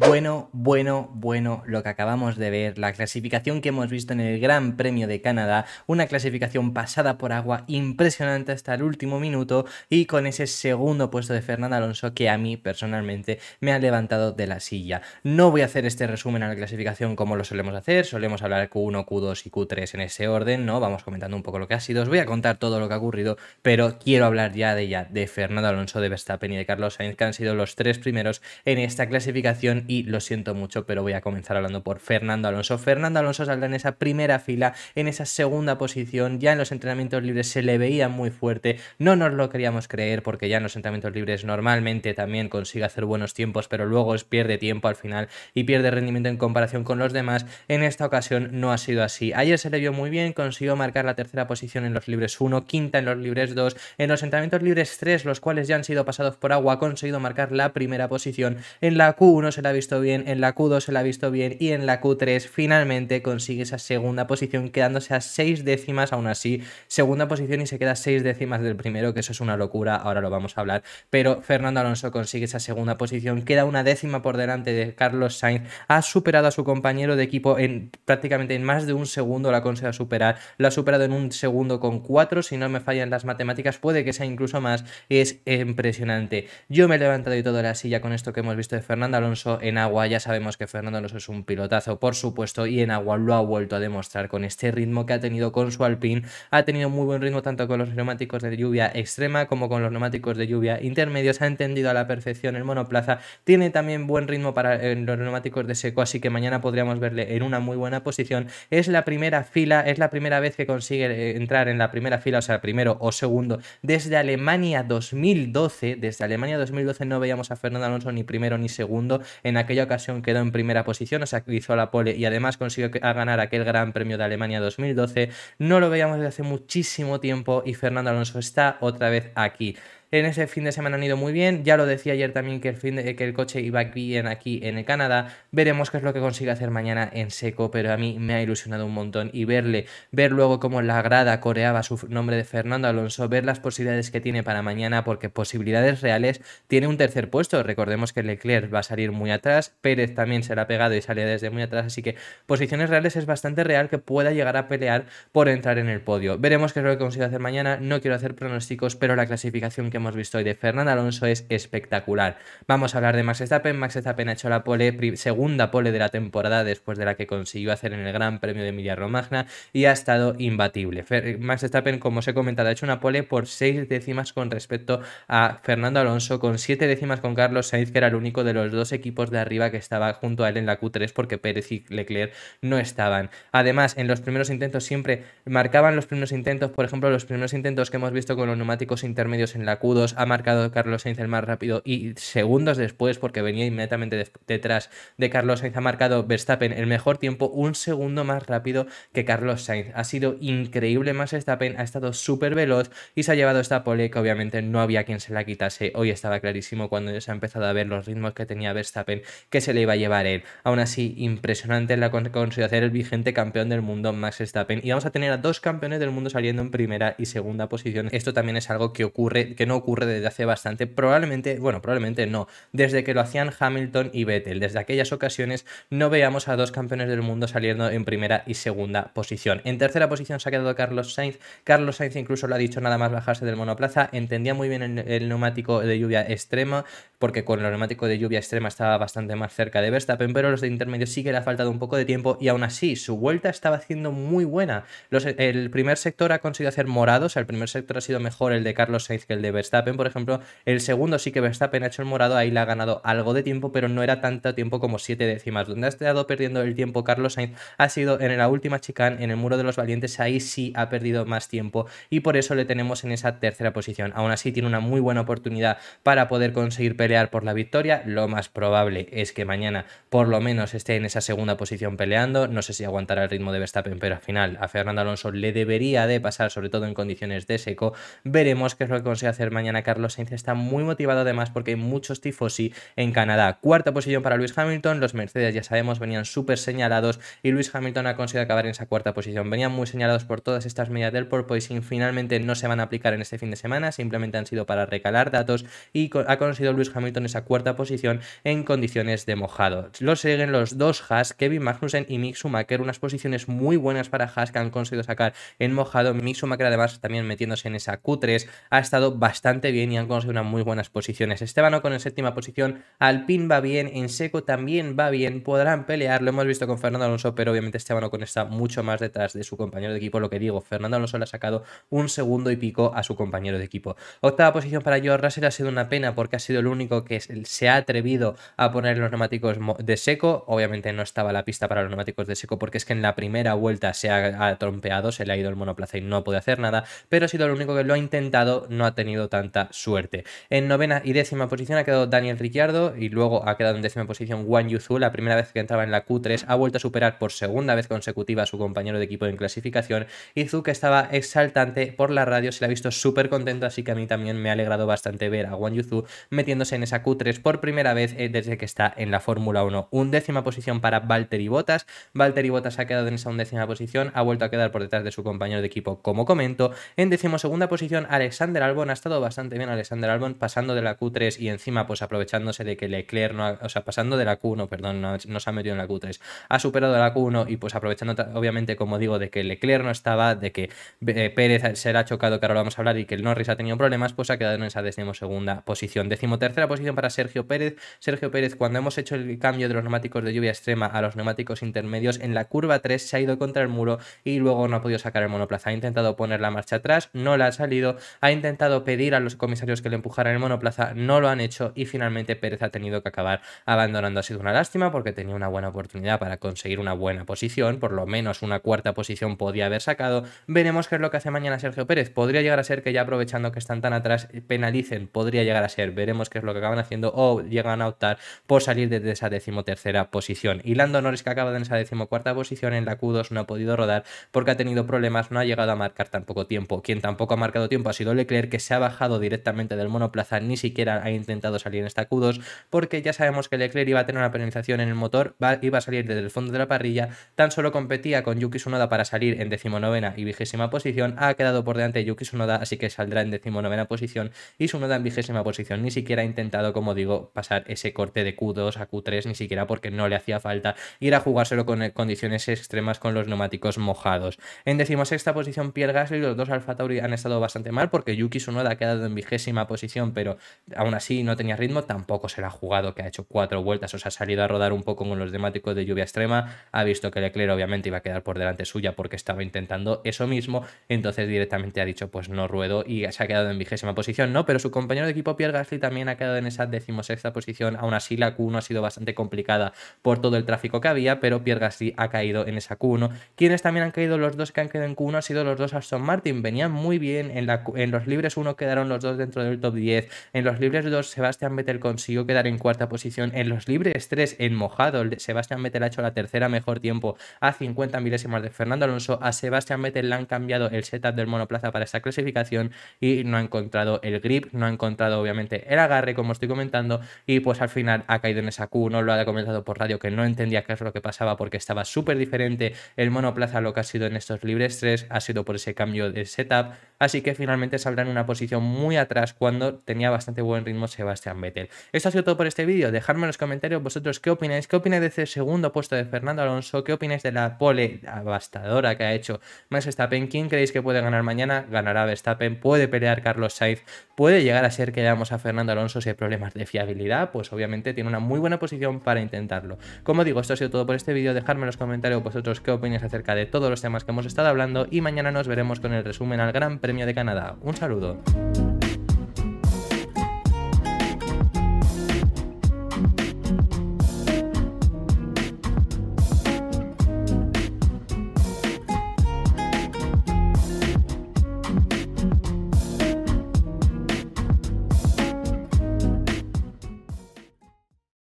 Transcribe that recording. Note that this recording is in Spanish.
Bueno, bueno, bueno, lo que acabamos de ver, la clasificación que hemos visto en el Gran Premio de Canadá, una clasificación pasada por agua impresionante hasta el último minuto y con ese segundo puesto de Fernando Alonso que a mí personalmente me ha levantado de la silla. No voy a hacer este resumen a la clasificación como lo solemos hacer, solemos hablar Q1, Q2 y Q3 en ese orden, ¿no? Vamos comentando un poco lo que ha sido, os voy a contar todo lo que ha ocurrido, pero quiero hablar ya de ya de Fernando Alonso, de Verstappen y de Carlos Sainz, que han sido los tres primeros en esta clasificación y lo siento mucho, pero voy a comenzar hablando por Fernando Alonso. Fernando Alonso saldrá en esa primera fila, en esa segunda posición, ya en los entrenamientos libres se le veía muy fuerte, no nos lo queríamos creer porque ya en los entrenamientos libres normalmente también consigue hacer buenos tiempos, pero luego pierde tiempo al final y pierde rendimiento en comparación con los demás. En esta ocasión no ha sido así. Ayer se le vio muy bien, consiguió marcar la tercera posición en los libres 1, quinta en los libres 2, en los entrenamientos libres 3, los cuales ya han sido pasados por agua, ha conseguido marcar la primera posición. En la Q1 se le ha visto bien, en la Q2 se la ha visto bien y en la Q3 finalmente consigue esa segunda posición quedándose a seis décimas aún así, segunda posición y se queda seis décimas del primero, que eso es una locura, ahora lo vamos a hablar, pero Fernando Alonso consigue esa segunda posición, queda una décima por delante de Carlos Sainz, ha superado a su compañero de equipo en prácticamente en más de un segundo, la conseguido superar, lo ha superado en un segundo con cuatro, si no me fallan las matemáticas, puede que sea incluso más, es impresionante. Yo me he levantado y toda la silla con esto que hemos visto de Fernando Alonso en agua ya sabemos que Fernando Alonso es un pilotazo, por supuesto, y en agua lo ha vuelto a demostrar con este ritmo que ha tenido con su Alpine. Ha tenido muy buen ritmo tanto con los neumáticos de lluvia extrema como con los neumáticos de lluvia intermedios. Ha entendido a la perfección el monoplaza. Tiene también buen ritmo para los neumáticos de seco, así que mañana podríamos verle en una muy buena posición. Es la primera fila, es la primera vez que consigue eh, entrar en la primera fila, o sea, primero o segundo, desde Alemania 2012. Desde Alemania 2012 no veíamos a Fernando Alonso ni primero ni segundo. En aquella ocasión quedó en primera posición, o sea, hizo la pole y además consiguió ganar aquel Gran Premio de Alemania 2012. No lo veíamos desde hace muchísimo tiempo y Fernando Alonso está otra vez aquí. En ese fin de semana han ido muy bien. Ya lo decía ayer también que el, fin de, que el coche iba bien aquí en el Canadá. Veremos qué es lo que consigue hacer mañana en seco, pero a mí me ha ilusionado un montón. Y verle, ver luego cómo la grada coreaba su nombre de Fernando Alonso, ver las posibilidades que tiene para mañana, porque posibilidades reales tiene un tercer puesto. Recordemos que Leclerc va a salir muy atrás, Pérez también se ha pegado y sale desde muy atrás, así que posiciones reales es bastante real que pueda llegar a pelear por entrar en el podio. Veremos qué es lo que consigue hacer mañana. No quiero hacer pronósticos, pero la clasificación que hemos visto hoy de Fernando Alonso es espectacular. Vamos a hablar de Max Verstappen. Max Verstappen ha hecho la pole, segunda pole de la temporada después de la que consiguió hacer en el Gran Premio de Emilia Romagna y ha estado imbatible. Max Verstappen, como os he comentado, ha hecho una pole por seis décimas con respecto a Fernando Alonso, con siete décimas con Carlos Sainz, que era el único de los dos equipos de arriba que estaba junto a él en la Q3 porque Pérez y Leclerc no estaban. Además, en los primeros intentos siempre marcaban los primeros intentos, por ejemplo, los primeros intentos que hemos visto con los neumáticos intermedios en la Q2 ha marcado Carlos Sainz el más rápido y segundos después, porque venía inmediatamente detrás de Carlos Sainz, ha marcado Verstappen el mejor tiempo, un segundo más rápido que Carlos Sainz. Ha sido increíble más Verstappen, ha estado súper veloz y se ha llevado esta pole que obviamente no había quien se la quitase. Hoy estaba clarísimo cuando se ha empezado a ver los ritmos que tenía Verstappen que se le iba a llevar él. Aún así, impresionante la consigo hacer el vigente campeón del mundo Max Verstappen y vamos a tener a dos campeones del mundo saliendo en primera y segunda posición. Esto también es algo que ocurre, que no ocurre desde hace bastante, probablemente, bueno, probablemente no, desde que lo hacían Hamilton y Vettel, desde aquellas ocasiones no veíamos a dos campeones del mundo saliendo en primera y segunda posición. En tercera posición se ha quedado Carlos Sainz, Carlos Sainz incluso lo ha dicho nada más bajarse del monoplaza, entendía muy bien el, neumático de lluvia extrema, porque con el neumático de lluvia extrema estaba bastante más cerca de Verstappen, pero los de intermedio sí que le ha faltado un poco de tiempo y aún así su vuelta estaba haciendo muy buena. el primer sector ha conseguido hacer morados, el primer sector ha sido mejor el de Carlos Sainz que el de Verstappen, por ejemplo, el segundo sí que Verstappen ha hecho el morado, ahí le ha ganado algo de tiempo, pero no era tanto tiempo como siete décimas. Donde ha estado perdiendo el tiempo Carlos Sainz ha sido en la última chicane, en el muro de los valientes, ahí sí ha perdido más tiempo y por eso le tenemos en esa tercera posición. Aún así tiene una muy buena oportunidad para poder conseguir pelear por la victoria. Lo más probable es que mañana por lo menos esté en esa segunda posición peleando. No sé si aguantará el ritmo de Verstappen, pero al final a Fernando Alonso le debería de pasar, sobre todo en condiciones de seco. Veremos qué es lo que consigue hacer mañana Carlos Sainz está muy motivado además porque hay muchos tifosi en Canadá. Cuarta posición para Luis Hamilton, los Mercedes ya sabemos venían súper señalados y Luis Hamilton ha conseguido acabar en esa cuarta posición. Venían muy señalados por todas estas medidas del porpoising, finalmente no se van a aplicar en este fin de semana, simplemente han sido para recalar datos y ha conseguido Luis Hamilton esa cuarta posición en condiciones de mojado. Lo siguen los dos Haas, Kevin Magnussen y Mick Schumacher, unas posiciones muy buenas para Haas que han conseguido sacar en mojado. Mick Schumacher además también metiéndose en esa Q3 ha estado bastante bien y han conseguido unas muy buenas posiciones. Esteban con en séptima posición, Alpine va bien, en seco también va bien, podrán pelear, lo hemos visto con Fernando Alonso, pero obviamente Esteban Ocon está mucho más detrás de su compañero de equipo, lo que digo, Fernando Alonso le ha sacado un segundo y pico a su compañero de equipo. Octava posición para George Russell ha sido una pena porque ha sido el único que se ha atrevido a poner los neumáticos de seco, obviamente no estaba la pista para los neumáticos de seco porque es que en la primera vuelta se ha, trompeado, se le ha ido el monoplaza y no puede hacer nada, pero ha sido el único que lo ha intentado, no ha tenido tanta suerte. En novena y décima posición ha quedado Daniel Ricciardo y luego ha quedado en décima posición Wang Yuzu, la primera vez que entraba en la Q3, ha vuelto a superar por segunda vez consecutiva a su compañero de equipo en clasificación y Zu que estaba exaltante por la radio se le ha visto súper contento, así que a mí también me ha alegrado bastante ver a Wang Yuzu metiéndose en esa Q3 por primera vez eh, desde que está en la Fórmula 1. Undécima posición para Valtteri Bottas, Valtteri Bottas ha quedado en esa undécima posición, ha vuelto a quedar por detrás de su compañero de equipo como comento. En decimosegunda posición Alexander Albon, ha estado bastante bien Alexander Albon pasando de la Q3 y encima pues aprovechándose de que Leclerc no o sea, pasando de la Q1, perdón, no, se ha metido en la Q3, ha superado la Q1 y pues aprovechando obviamente como digo de que Leclerc no estaba, de que eh, Pérez se le ha chocado, que ahora lo vamos a hablar, y que el Norris ha tenido problemas, pues ha quedado en esa decimosegunda posición. Decimotercera posición para Sergio Pérez. Sergio Pérez, cuando hemos hecho el cambio de los neumáticos de lluvia extrema a los neumáticos intermedios, en la curva 3 se ha ido contra el muro y luego no ha podido sacar el monoplaza. Ha intentado poner la marcha atrás, no la ha salido, ha intentado pedir los comisarios que le empujaran el monoplaza, no lo han hecho y finalmente Pérez ha tenido que acabar abandonando. Ha sido una lástima porque tenía una buena oportunidad para conseguir una buena posición, por lo menos una cuarta posición podía haber sacado. Veremos qué es lo que hace mañana Sergio Pérez. Podría llegar a ser que ya aprovechando que están tan atrás penalicen, podría llegar a ser. Veremos qué es lo que acaban haciendo o llegan a optar por salir desde esa decimotercera posición. Y Lando Norris que acaba en esa decimocuarta posición en la Q2 no ha podido rodar porque ha tenido problemas, no ha llegado a marcar tampoco tiempo. Quien tampoco ha marcado tiempo ha sido Leclerc que se ha bajado directamente del monoplaza, ni siquiera ha intentado salir en esta Q2 porque ya sabemos que Leclerc iba a tener una penalización en el motor, iba a salir desde el fondo de la parrilla, tan solo competía con Yuki Tsunoda para salir en decimonovena y vigésima posición, ha quedado por delante de Yuki Tsunoda, así que saldrá en decimonovena posición y Tsunoda en vigésima posición. Ni siquiera ha intentado, como digo, pasar ese corte de Q2 a Q3, ni siquiera porque no le hacía falta ir a jugárselo con condiciones extremas con los neumáticos mojados. En decimosexta posición, Pierre Gasly, los dos Alfa Tauri han estado bastante mal porque Yuki Tsunoda ha quedado en vigésima posición, pero aún así no tenía ritmo, tampoco se la ha jugado, que ha hecho cuatro vueltas, o sea, ha salido a rodar un poco con los neumáticos de lluvia extrema, ha visto que Leclerc obviamente iba a quedar por delante suya porque estaba intentando eso mismo, entonces directamente ha dicho pues no ruedo y se ha quedado en vigésima posición, ¿no? Pero su compañero de equipo Pierre Gasly también ha quedado en esa decimosexta posición, aún así la Q1 ha sido bastante complicada por todo el tráfico que había, pero Pierre Gasly ha caído en esa Q1. Quienes también han caído los dos que han quedado en Q1 han sido los dos Aston Martin, venían muy bien, en, en los libres 1 los dos dentro del top 10, en los libres 2 Sebastián Vettel consiguió quedar en cuarta posición, en los libres 3 en mojado, Sebastián Vettel ha hecho la tercera mejor tiempo a 50 milésimas de Fernando Alonso, a Sebastián Vettel le han cambiado el setup del monoplaza para esta clasificación y no ha encontrado el grip, no ha encontrado obviamente el agarre como estoy comentando y pues al final ha caído en esa Q, no lo ha comentado por radio que no entendía qué es lo que pasaba porque estaba súper diferente el monoplaza lo que ha sido en estos libres 3, ha sido por ese cambio de setup, así que finalmente saldrá en una posición muy atrás cuando tenía bastante buen ritmo Sebastián Vettel. Esto ha sido todo por este vídeo, dejadme en los comentarios vosotros qué opináis, qué opináis de ese segundo puesto de Fernando Alonso, qué opináis de la pole abastadora que ha hecho Max Verstappen, quién creéis que puede ganar mañana, ganará Verstappen, puede pelear Carlos Sainz, puede llegar a ser que veamos a Fernando Alonso si hay problemas de fiabilidad, pues obviamente tiene una muy buena posición para intentarlo. Como digo, esto ha sido todo por este vídeo, dejadme en los comentarios vosotros qué opináis acerca de todos los temas que hemos estado hablando y mañana nos veremos con el resumen al Gran Premio de Canadá. Un saludo.